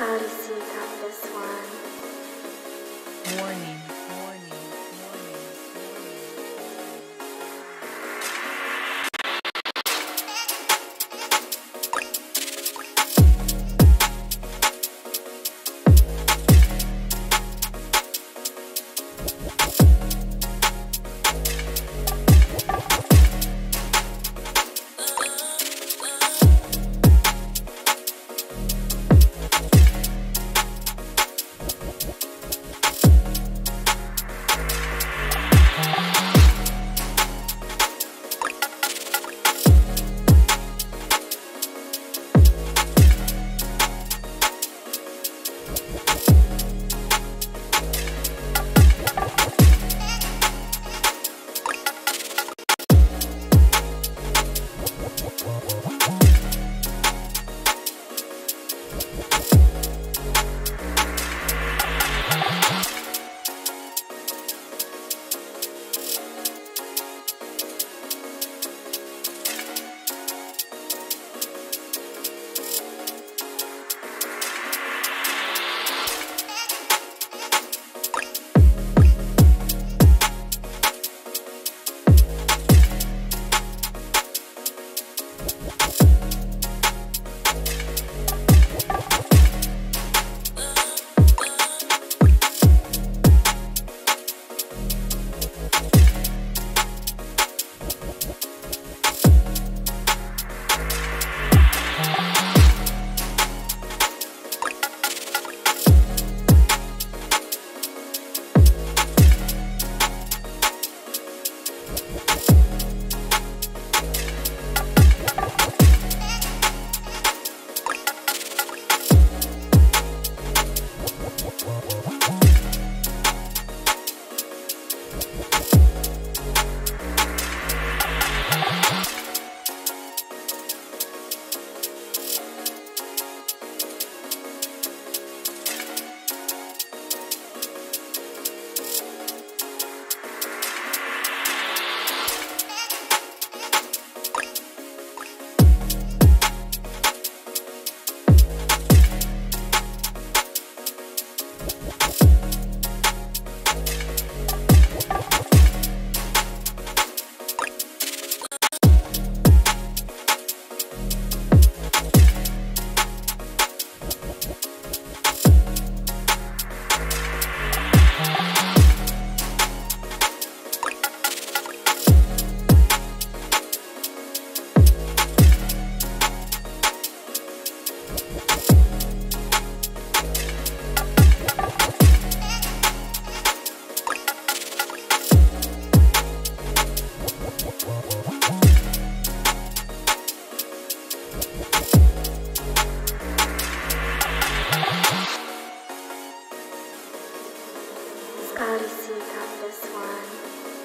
Odyssey got this one. Warning. Odyssey got this one.